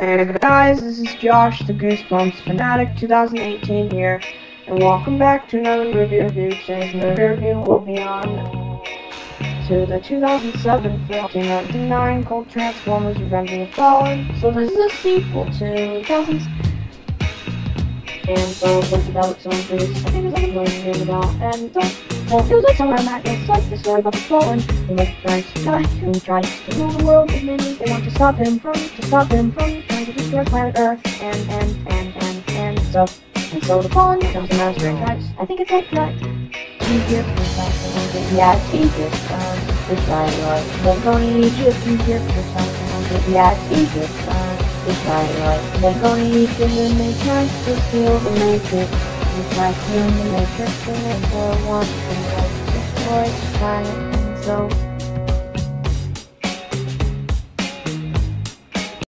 Hey guys, this is Josh, the Goosebumps Fanatic 2018 here, and welcome back to another movie review. Today's movie review will be on to the 2007 film came out in 9 called Transformers Revenge of the Fallen. So this is a sequel to 2000 and so what's about some. I think it's like about and so well, it was like somewhere Matt it's like the story about the fallen who like tries to die who tries to rule the world to stop him from to stop him from trying to destroy planet Earth and and and and and stuff. And so the fallen becomes the master and tries I think it's like that Egypt. Yeah, it's Egypt. Um, this guy like they're going to Egypt, Egypt or something. Yeah, it's Egypt. Um, this guy like they're going to Egypt and they try to steal the Matrix. They try to steal the Matrix and they want to like destroy the planet and so